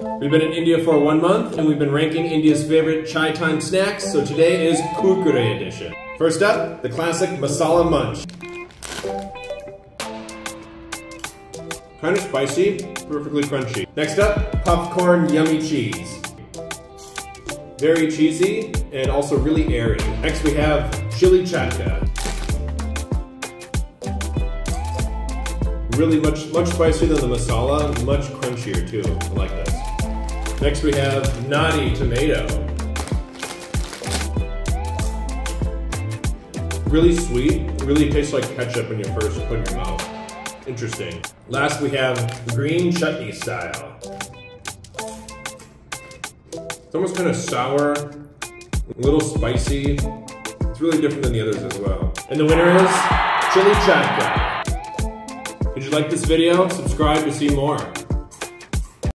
We've been in India for one month and we've been ranking India's favorite chai time snacks, so today is Kurkure edition. First up, the classic masala munch. Kind of spicy, perfectly crunchy. Next up, popcorn yummy cheese. Very cheesy and also really airy. Next we have chili chatka. Really much much spicier than the masala, much crunchier too. I like this. Next we have naughty tomato. Really sweet, really tastes like ketchup when you first put in your mouth. Interesting. Last we have green chutney style. It's almost kind of sour, a little spicy. It's really different than the others as well. And the winner is chili chatka. Did you like this video? Subscribe to see more.